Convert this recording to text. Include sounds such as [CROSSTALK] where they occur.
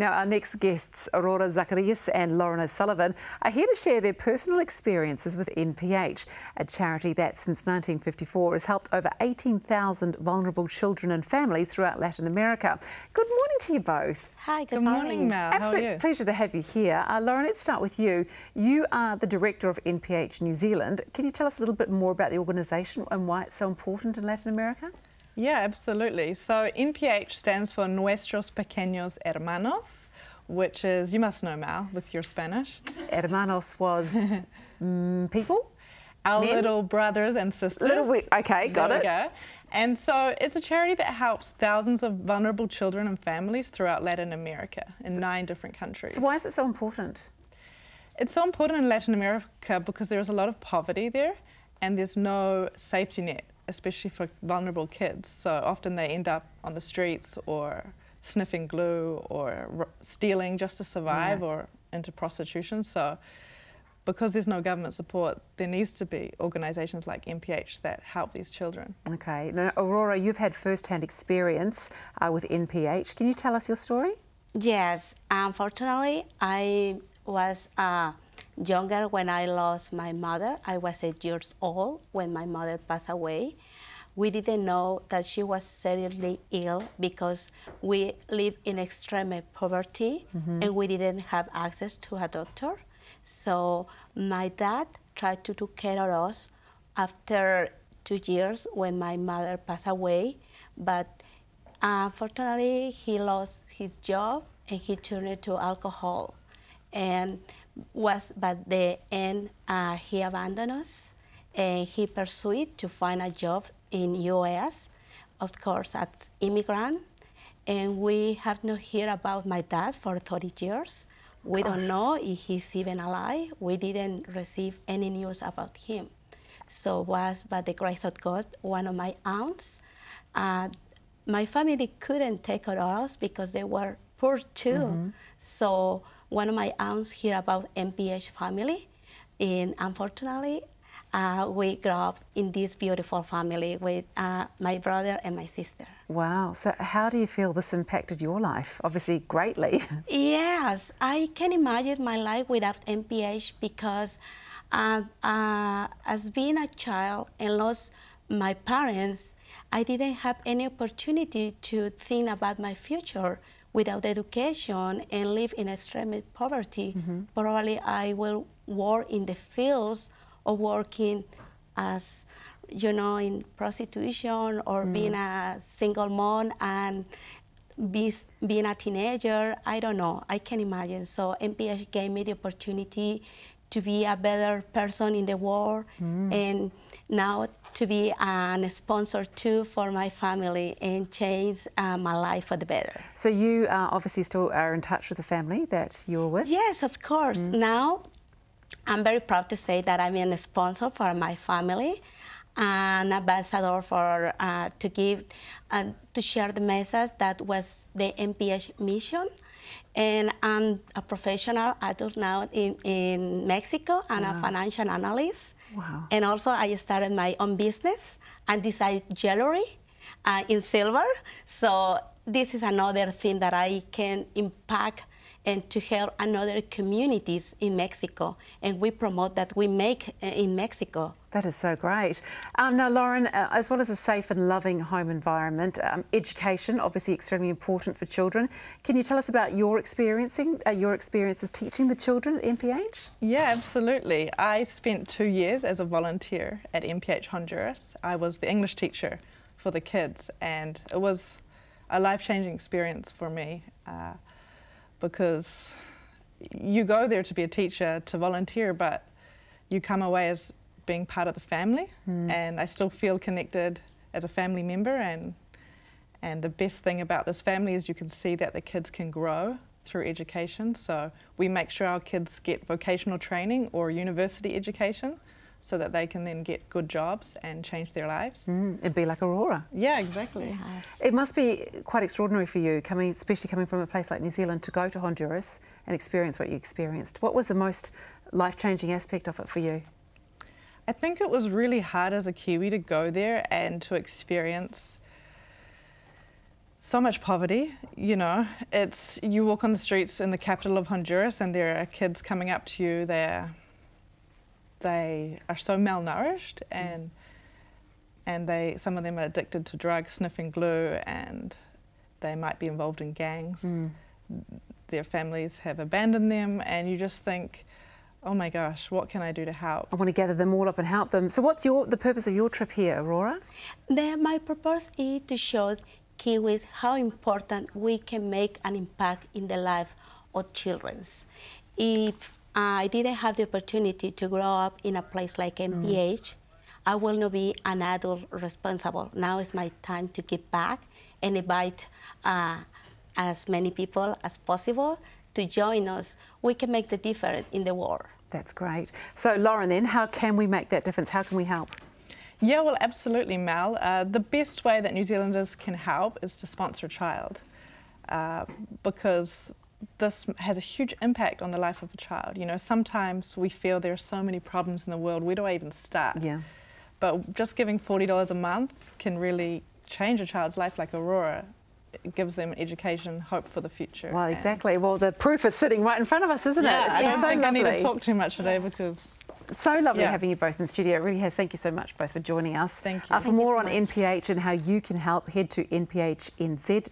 Now, our next guests, Aurora Zacarias and Loren O'Sullivan, are here to share their personal experiences with NPH, a charity that since 1954 has helped over 18,000 vulnerable children and families throughout Latin America. Good morning to you both. Hi, good, good morning, morning Mel. Absolute pleasure to have you here. Uh, Loren, let's start with you. You are the director of NPH New Zealand. Can you tell us a little bit more about the organisation and why it's so important in Latin America? Yeah, absolutely. So NPH stands for Nuestros Pequeños Hermanos, which is, you must know, Mal, with your Spanish. Hermanos was [LAUGHS] mm, people? Our Men? little brothers and sisters. Little okay, got there it. go. And so it's a charity that helps thousands of vulnerable children and families throughout Latin America in so, nine different countries. So why is it so important? It's so important in Latin America because there's a lot of poverty there and there's no safety net especially for vulnerable kids. So often they end up on the streets or sniffing glue or stealing just to survive yeah. or into prostitution. So because there's no government support, there needs to be organisations like NPH that help these children. Okay. Now, Aurora, you've had first-hand experience uh, with NPH. Can you tell us your story? Yes. Unfortunately, I was uh, younger when I lost my mother. I was eight years old when my mother passed away. We didn't know that she was seriously ill because we live in extreme poverty mm-hmm. and we didn't have access to a doctor. So my dad tried to take care of us after two years when my mother passed away, but unfortunately he lost his job and he turned to alcohol. And was by the end uh, he abandoned us and he pursued to find a job in US, of course as immigrant. And we have not heard about my dad for 30 years. We Gosh. don't know if he's even alive. We didn't receive any news about him. So was by the grace of God, one of my aunts. Uh, my family couldn't take care of us because they were poor too. Mm-hmm. So one of my aunts hear about NPH family, and unfortunately, uh, we grew up in this beautiful family with uh, my brother and my sister. Wow. So, how do you feel this impacted your life? Obviously, greatly. [LAUGHS] yes, I can imagine my life without NPH because, uh, uh, as being a child and lost my parents, I didn't have any opportunity to think about my future without education and live in extreme poverty, mm-hmm. probably I will work in the fields of working as, you know, in prostitution or mm. being a single mom and be, being a teenager. I don't know. I can imagine. So NPH gave me the opportunity to be a better person in the world mm. and now to be a sponsor too for my family and change uh, my life for the better. So you uh, obviously still are in touch with the family that you're with? Yes, of course. Mm. Now I'm very proud to say that I'm a sponsor for my family an ambassador for uh, to give uh, to share the message that was the NPH mission. And I'm a professional adult now in, in Mexico and wow. a financial analyst. Wow. And also, I started my own business and design jewelry uh, in silver. So this is another thing that I can impact and to help another communities in Mexico. And we promote that we make uh, in Mexico. That is so great. Um, now, Loren, uh, as well as a safe and loving home environment, um, education obviously extremely important for children. Can you tell us about your experiencing uh, your experiences teaching the children at NPH? Yeah, absolutely. I spent two years as a volunteer at NPH Honduras. I was the English teacher for the kids, and it was a life-changing experience for me. Uh, because you go there to be a teacher, to volunteer, but you come away as being part of the family, mm. and I still feel connected as a family member. And and the best thing about this family is you can see that the kids can grow through education. So we make sure our kids get vocational training or university education so that they can then get good jobs and change their lives. Mm, it'd be like Aurora. Yeah, exactly. Yes. It must be quite extraordinary for you, coming, especially coming from a place like New Zealand, to go to Honduras and experience what you experienced. What was the most life-changing aspect of it for you? I think it was really hard as a Kiwi to go there and to experience so much poverty. You know, it's you walk on the streets in the capital of Honduras, and there are kids coming up to you. They're they are so malnourished, and and they some of them are addicted to drugs, sniffing glue, and they might be involved in gangs. Mm. Their families have abandoned them, and you just think. Oh my gosh, what can I do to help? I want to gather them all up and help them. So, what's your the purpose of your trip here, Aurora? The, my purpose is to show Kiwis how important we can make an impact in the life of children. If I didn't have the opportunity to grow up in a place like NPH, mm. I will not be an adult responsible. Now is my time to give back and invite uh, as many people as possible to join us. We can make the difference in the world. That's great. So, Loren, then, how can we make that difference? How can we help? Yeah, well, absolutely, Mel. Uh, the best way that New Zealanders can help is to sponsor a child uh, because this has a huge impact on the life of a child. You know, sometimes we feel there are so many problems in the world, where do I even start? Yeah. But just giving $40 a month can really change a child's life like Aurora it gives them education, hope for the future. Well, exactly. Well, the proof is sitting right in front of us, isn't yeah, it? I don't so think lovely. I need to talk too much today because It's so lovely yeah. having you both in the studio. It really has. Thank you so much both for joining us. Thank you. Uh, for Thank more so on NPH and how you can help, head to nphnz.org.